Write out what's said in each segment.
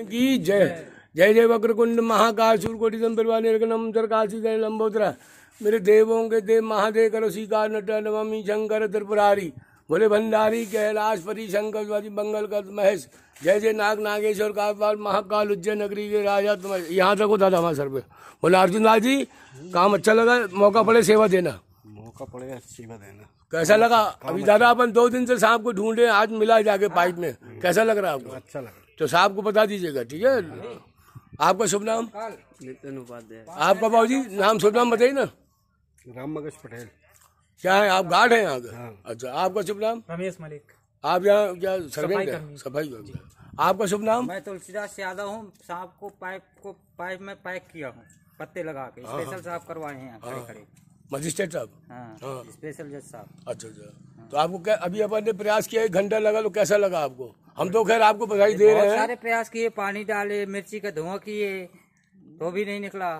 की जय। जय जय वक्रकुंड महाकाल सूर्यकोटि संपरिवार निर्गनम सरकाशी जय लंबोदरा। मेरे देवों के देव महादेव करो स्वीकार नट नवमी शंकर त्रिपुरारी। बोले भंडारी कैलाश परी शंकर मंगल कर महेश। जय जय नाग नागेश्वर काल महाकाल उज्जैन नगरी के राजा तुम यहाँ तक होता था हमारे सर पे। बोले अर्जुन दास जी काम अच्छा लगा मौका पड़े सेवा देना। मौका पड़े सेवा देना। कैसा लगा? अभी दादा अपन दो दिन से सांप को ढूंढे आज मिला जाके पाइप में। कैसा लग रहा है आपको? अच्छा लगा तो साहब को बता दीजिएगा ठीक है? आपका शुभ नाम? नितिन उपाध्याय। आपका बाबू जी नाम शुभ नाम बताइए ना। राम मगज पटेल। क्या है? आप गार्ड हैं यहाँ के? हाँ। अच्छा आपका शुभ नाम? रमेश मलिक। आप यहाँ क्या सर्वेंट है? सफ़ाई। आपका शुभ नाम? मैं तुलसीदास यादव हूँ सांप को पाइप को पाइप में पैक किया हूँ पत्ते लगा के। स्पेशल साहब करवाए हैं खड़े खड़े। मजिस्ट्रेट साहब? हाँ हाँ। स्पेशल जज साहब। अच्छा अच्छा। तो आपको क्या अभी अपन ने प्रयास किया एक घंटा लगा तो कैसा लगा आपको? हम तो खैर आपको बधाई दे रहे हैं। सारे प्रयास किए पानी डाले मिर्ची का धुआँ किए तो भी नहीं निकला।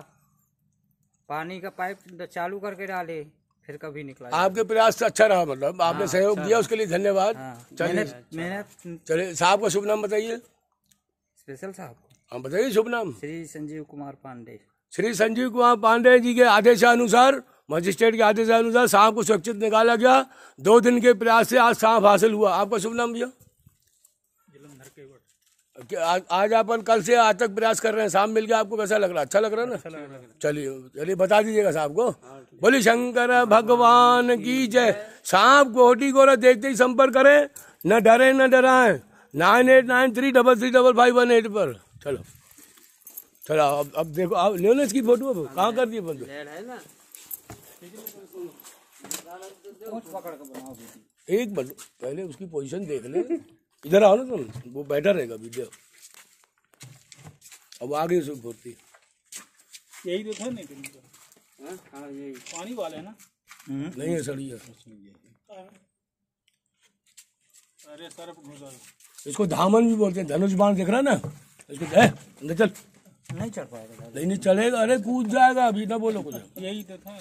पानी का पाइप चालू करके डाले फिर कभी निकला आपके प्रयास से अच्छा रहा मतलब। आपने सहयोग दिया उसके लिए धन्यवाद। हाँ चलिए। साहब का शुभ नाम बताइए। स्पेशल साहब हाँ बताइए शुभ नाम। श्री संजीव कुमार पांडे। श्री संजीव कुमार पांडे जी के आदेशानुसार मजिस्ट्रेट के आदेशानुसार सांप को सुरक्षित निकाला गया। दो दिन के प्रयास से आज सांप हासिल हुआ। आपका शुभ नाम भैया? आज आज अपन कल से आज तक प्रयास कर रहे हैं। सांप मिल गया आपको कैसा लग रहा अच्छा लग रहा है ना? चलिए चलिए बता दीजिएगा साहब को। बोली शंकर भगवान की जय। सांप गोटी गोरा देखते ही संपर्क करें। न डरे न डराएँ। Nine eight nine three double three double five one eight पर। चलो। चलो अब अब देखो आप ले लो इसकी फ़ोटो अब कहाँ कर दिए बंद? एक बंद पहले उसकी पोजीशन देख ले। इधर आओ ना तुम वो बैठा रहेगा वीडियो। अब आगे से फुर्ती यही तो था नहीं पानी वाले है ना? नहीं है सड़ी है। अरे सर घुसा इसको धामन भी बोलते हैं धनुष बाण दिख रहा है ना? इसको ए, अंदर चल। नहीं चढ़ पाएगा। नहीं नहीं चलेगा। अरे कूद जाएगा अभी ना बोलो कुछ यही तो था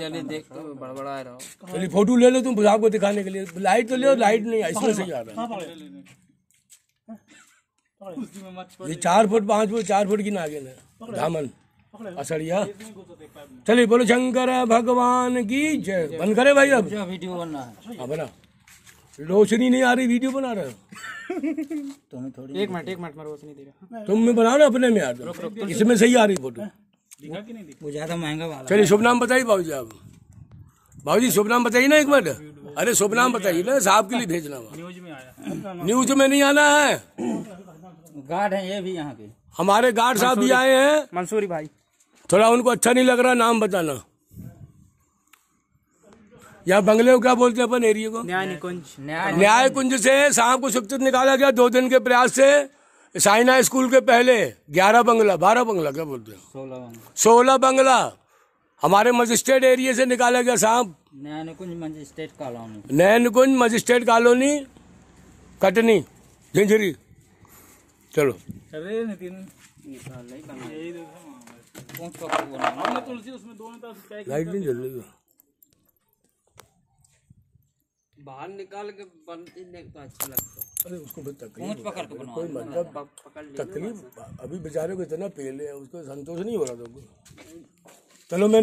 जल्दी देख तो बड़बड़ा रहो। चलिए फ़ोटो ले लो तुम साहब को दिखाने के लिए। लाइट तो ले लाइट नहीं है इसमें सही आ रहा मत है ये चार फुट पाँच फुट चार फुट की नागिन है। धामन असड़िया चलिए बोलो शंकर भगवान की जय। बंद करे भाई अब। वीडियो बनना है। हाँ बना। रोशनी नहीं आ रही वीडियो बना रहे हो। तुम्हें थोड़ी एक मिनट एक मिनट मैं रोशनी दे रहा तुम में बनाओ ना अपने में यार। इसमें सही आ रही फ़ोटो दिखा कि नहीं दिखा? वो ज़्यादा महँगा वाला चलिए शुभ नाम बताइए बाबू जी आप। बाबू जी शुभ नाम बताइए ना एक मिनट। अरे शुभ नाम बताइए ना साहब के लिए भेजना न्यूज़ में आया। न्यूज़ में नहीं आना है। गार्ड है ये भी यहाँ के। हमारे गार्ड साहब भी आए हैं। मंसूरी भाई। थोड़ा उनको अच्छा नहीं लग रहा नाम बताना। या बंगले को क्या बोलते हैं अपन एरिया को? न्याय निकुंज न्याय कुंज से सांप को सुरक्षित निकाला गया दो दिन के प्रयास से। साइना स्कूल के पहले ग्यारह बंगला बारह बंगला क्या बोलते हैं? सोलह सोलह बंगला। हमारे मजिस्ट्रेट एरिया से निकाला गया साहब Nainkunj magistrate colony. Nain Kunj magistrate colony Katni Jhinjhari. चलो। अरे नितिन पैक लाइट नहीं जल रही है। बाहर निकाल के बनती तो अच्छा लगता। अरे उसको तकलीफ़ पकड़ तो कोई मतलब तकलीफ़ अभी बेचारे को इतना पेले है उसको संतोष नहीं हो रहा था चलो मैं